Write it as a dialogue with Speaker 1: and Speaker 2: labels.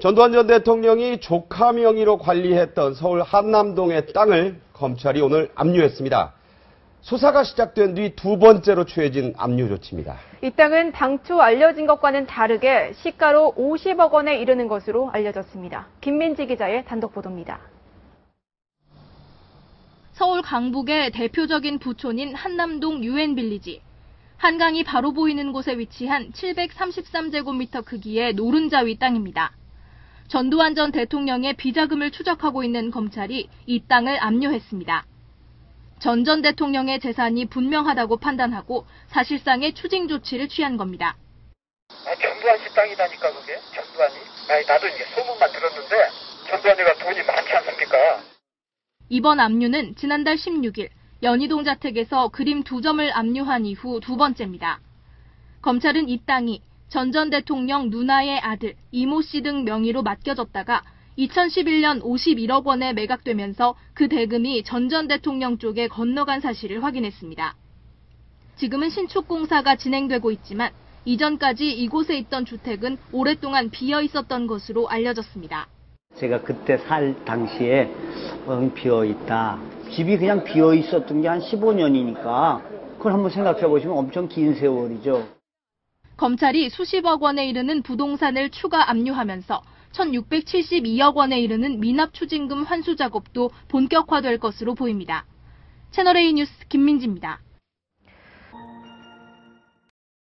Speaker 1: 전두환 전 대통령이 조카 명의로 관리했던 서울 한남동의 땅을 검찰이 오늘 압류했습니다. 수사가 시작된 뒤 두 번째로 취해진 압류 조치입니다.
Speaker 2: 이 땅은 당초 알려진 것과는 다르게 시가로 50억 원에 이르는 것으로 알려졌습니다. 김민지 기자의 단독 보도입니다.
Speaker 3: 서울 강북의 대표적인 부촌인 한남동 유엔빌리지. 한강이 바로 보이는 곳에 위치한 733제곱미터 크기의 노른자 위 땅입니다. 전두환 전 대통령의 비자금을 추적하고 있는 검찰이 이 땅을 압류했습니다. 전 전 대통령의 재산이 분명하다고 판단하고 사실상의 추징 조치를 취한 겁니다.
Speaker 4: 아, 전두환 씨 땅이다니까 그게 전두환이. 아니 나도 이제 소문만 들었는데 전두환이가 돈이 많지 않습니까?
Speaker 3: 이번 압류는 지난달 16일 연희동 자택에서 그림 두 점을 압류한 이후 두 번째입니다. 검찰은 이 땅이 전 전 대통령 누나의 아들 이모 씨 등 명의로 맡겨졌다가 2011년 51억 원에 매각되면서 그 대금이 전 전 대통령 쪽에 건너간 사실을 확인했습니다. 지금은 신축 공사가 진행되고 있지만 이전까지 이곳에 있던 주택은 오랫동안 비어 있었던 것으로 알려졌습니다.
Speaker 5: 제가 그때 살 당시에 응 비어 있다. 집이 그냥 비어 있었던 게 한 15년이니까 그걸 한번 생각해 보시면 엄청 긴 세월이죠.
Speaker 3: 검찰이 수십억 원에 이르는 부동산을 추가 압류하면서 1672억 원에 이르는 미납 추징금 환수 작업도 본격화될 것으로 보입니다. 채널A 뉴스 김민지입니다.